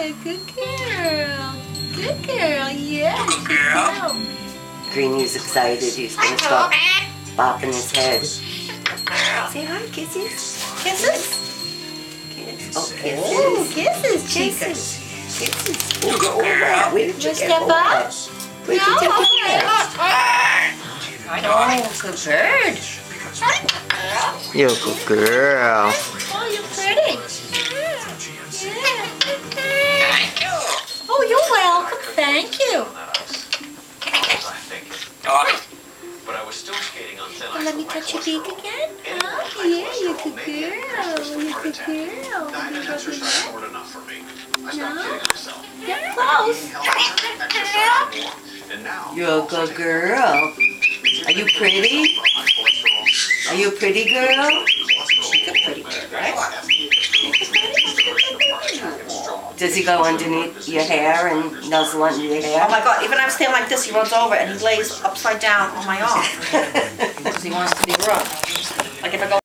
Yeah, good girl. Good girl, yeah. Good girl. Greeny's excited. He's gonna start bopping his head. Say hi, kisses. Kisses? Kiss. Oh, Oh, kisses. kisses, Kisses. Kisses. Oh, go around. Where did you Wanna get step over? up? Where'd you No, take okay. your head? Oh, good bird. You're a good girl. Think. But I was still skating on thin ice. Oh, Let me touch your beak again. Oh, yeah, you're a good may be at girl. You're a good girl. Diet and exercise weren't enough for me. I stopped No? kidding myself. Get close. Eating healthier, exercising more, and now You're a good girl. Are you pretty? Are you a pretty girl? She's a pretty bird, right? Does he go underneath your hair and nuzzle under your hair? Oh my god, even if I'm standing like this, he runs over and he lays upside down on my arm. Because he wants to be rubbed. Like if I go